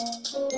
Thank you.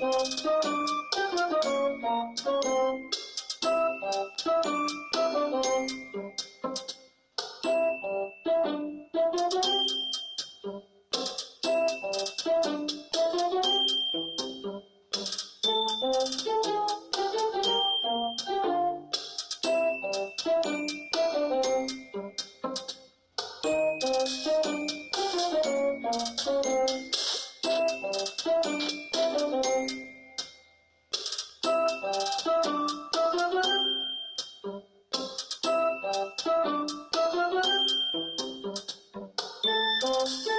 Música Thank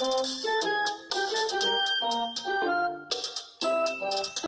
Oh,